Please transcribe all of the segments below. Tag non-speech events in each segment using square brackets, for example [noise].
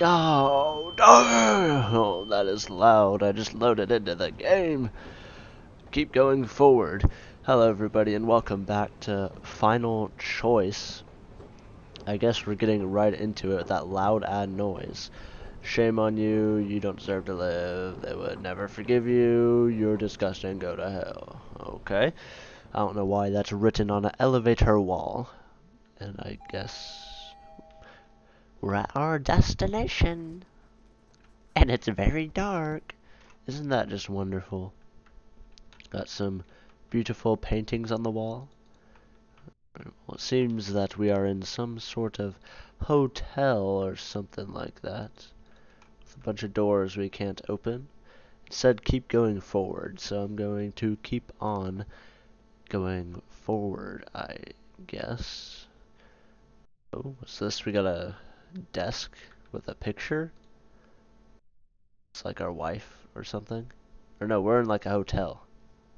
go! [laughs] Oh, that is loud. I just loaded into the game. Keep going forward. Hello, everybody, and welcome back to Final Choice. I guess we're getting right into it with that loud ad noise. Shame on you, you don't deserve to live, they would never forgive you, you're disgusting, go to hell. Okay. I don't know why that's written on an elevator wall. And I guess we're at our destination. And it's very dark. Isn't that just wonderful? Got some beautiful paintings on the wall. Well, it seems that we are in some sort of hotel or something like that. With a bunch of doors we can't open. It said keep going forward, so I'm going to keep on going forward, I guess. Oh, what's this? We got a desk with a picture. It's like our wife or something. Or no, we're in like a hotel.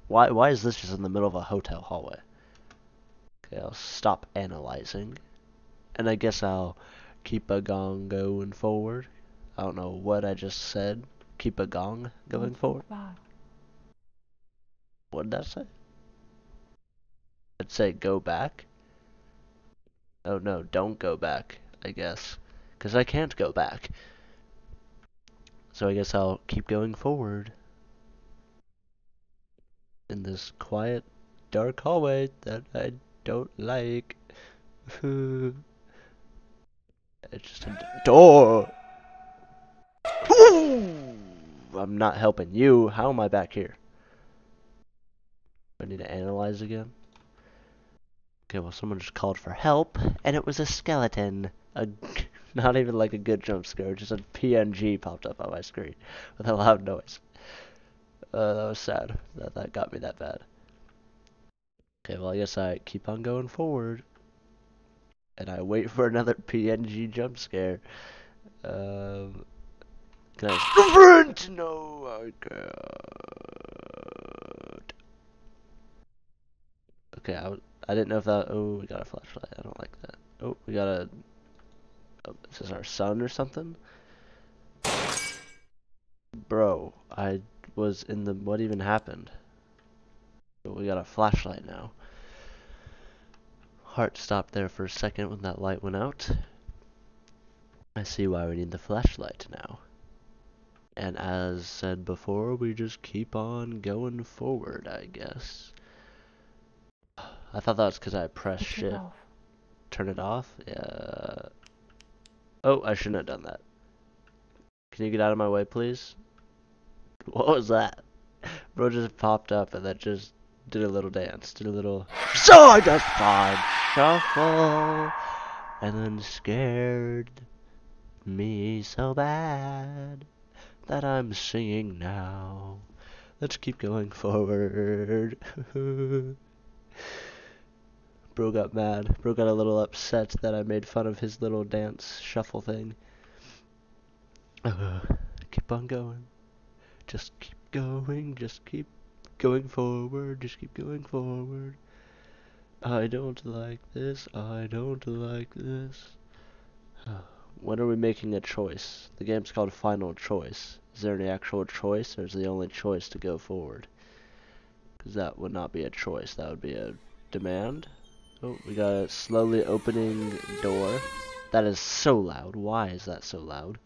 Why why is this just in the middle of a hotel hallway? Okay, I'll stop analyzing. And I guess I'll keep a gong going forward. I don't know what I just said. Keep a gong going forward. What did that say? I'd say go back. Oh no, don't go back, I guess. Because I can't go back. So I guess I'll keep going forward. In this quiet, dark hallway that I don't like. [laughs] it's just a door. I'm not helping you. How am I back here? I need to analyze again. Okay, well, someone just called for help, and it was a skeleton. A, [laughs] not even like a good jump scare, just a PNG popped up on my screen [laughs] with a loud noise. Uh, that was sad that that got me that bad. Okay, well, I guess I keep on going forward. And I wait for another [laughs] PNG jump scare. Um, can I sprint? No, I can't. Okay, I. I didn't know if that. Oh, we got a flashlight. I don't like that. Oh, we got a. Oh, is this our son or something? Bro, I was in the. What even happened? But we got a flashlight now. Heart stopped there for a second when that light went out. I see why we need the flashlight now. And as said before, we just keep on going forward, I guess. I thought that was because I pressed shift. Turn it off? Yeah. Oh, I shouldn't have done that. Can you get out of my way, please? [laughs] What was that? Bro just popped up and then just did a little dance. Did a little So I just side shuffle. And then scared me so bad that I'm singing now. Let's keep going forward. [laughs] Bro got mad. Bro got a little upset that I made fun of his little dance shuffle thing. Uh, keep on going. Just keep going. Just keep going forward. Just keep going forward. I don't like this. I don't like this. when are we making a choice? The game's called Final Choice. Is there any actual choice, or is the only choice to go forward? Because that would not be a choice. That would be a demand. Oh, we got a slowly opening door. That is so loud. Why is that so loud?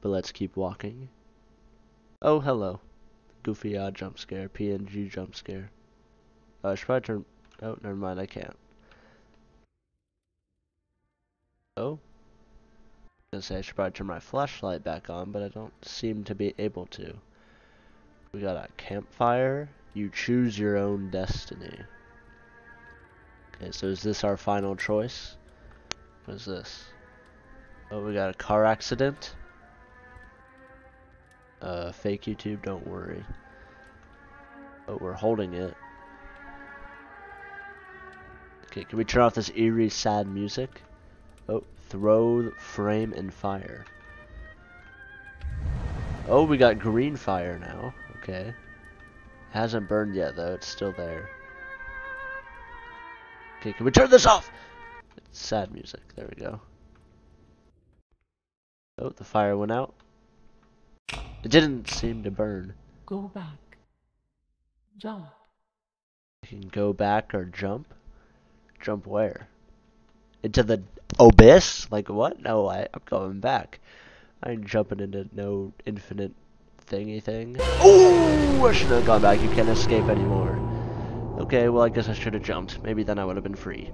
But let's keep walking. Oh, hello. Goofy odd jump scare. PNG jump scare. Oh, I should probably turn... Oh, never mind. I can't. Oh? I was say I should probably turn my flashlight back on, but I don't seem to be able to. We got a campfire. You choose your own destiny. Okay, so is this our final choice? What is this? Oh, we got a car accident. Uh, fake YouTube, don't worry. Oh, we're holding it. Okay, can we turn off this eerie, sad music? Oh, throw frame and fire. Oh, we got green fire now. Okay. Hasn't burned yet, though. It's still there. Okay, can we turn this off? It's sad music. There we go. Oh, the fire went out. It didn't seem to burn. Go back. Jump. You can go back or jump. Jump where? Into the abyss? Like what? No, I, I'm going back. I ain't jumping into no infinite thingy thing. Oh, I should have gone back. You can't escape anymore. Okay, well I guess I should have jumped. Maybe then I would have been free.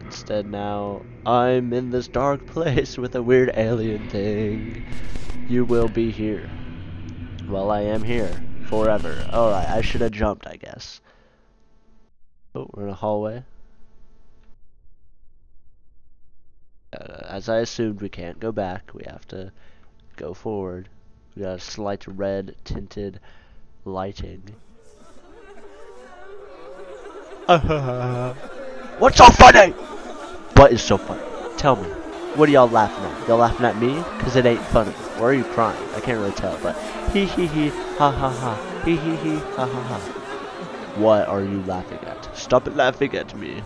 Instead now, I'm in this dark place with a weird alien thing. You will be here. Well, I am here. Forever. Alright, I should have jumped, I guess. Oh, we're in a hallway. Uh, as I assumed, we can't go back. We have to go forward. We got a slight red tinted lighting. [laughs] What's so funny? What is so funny? Tell me. What are y'all laughing at? Y'all laughing at me? Cause it ain't funny. Or are you crying? I can't really tell, but hee hee hee, ha ha ha, hee hee hee, ha ha ha. What are you laughing at? Stop laughing at me.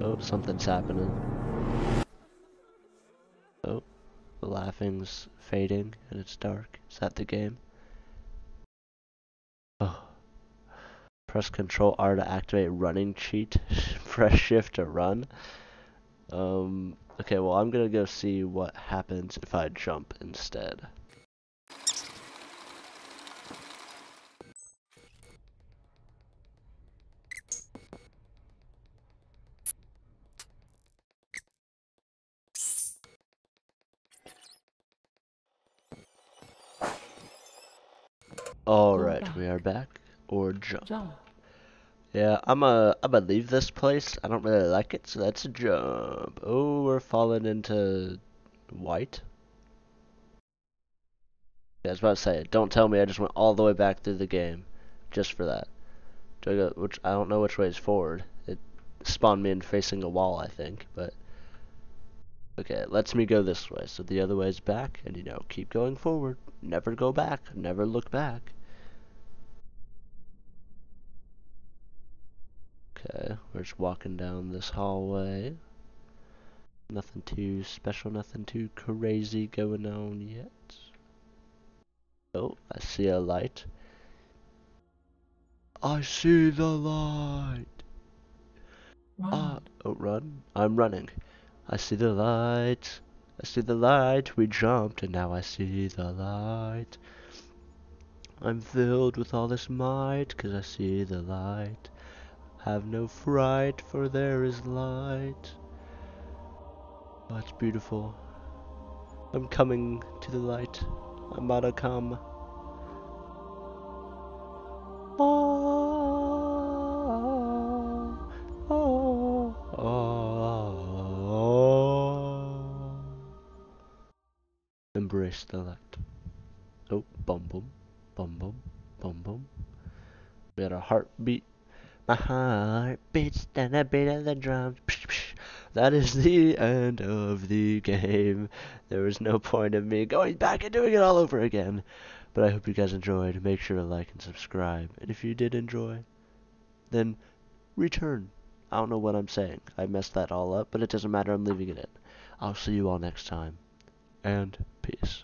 Oh, something's happening. Oh, the laughing's fading and it's dark. Is that the game? Press Control R to activate running cheat. [laughs] Press Shift to run. Um, okay, well, I'm gonna go see what happens if I jump instead. Alright, we are back. Or jump. Jump. Yeah, I'm a I'm gonna leave this place. I don't really like it, so let's jump. Oh, we're falling into white. Yeah, I was about to say, don't tell me I just went all the way back through the game, just for that. Do I go? Which I don't know which way is forward. It spawned me in facing a wall, I think, but okay, it lets me go this way. So the other way is back, and you know, keep going forward. Never go back. Never look back. Okay, we're just walking down this hallway. Nothing too special, nothing too crazy going on yet. Oh, I see a light. I see the light. Run. Ah, oh, run. I'm running. I see the light. I see the light. We jumped and now I see the light. I'm filled with all this might, cause I see the light. Have no fright, for there is light. It's beautiful. I'm coming to the light. I'm about to come. Oh, oh, oh. Embrace the light. Oh, bum bum, bum bum, bum bum. We got a heartbeat. My heart beats than the beat of the drums. Psh, psh. That is the end of the game. There was no point of me going back and doing it all over again. But I hope you guys enjoyed. Make sure to like and subscribe. And if you did enjoy, then return. I don't know what I'm saying. I messed that all up, but it doesn't matter. I'm leaving it in. I'll see you all next time. And peace.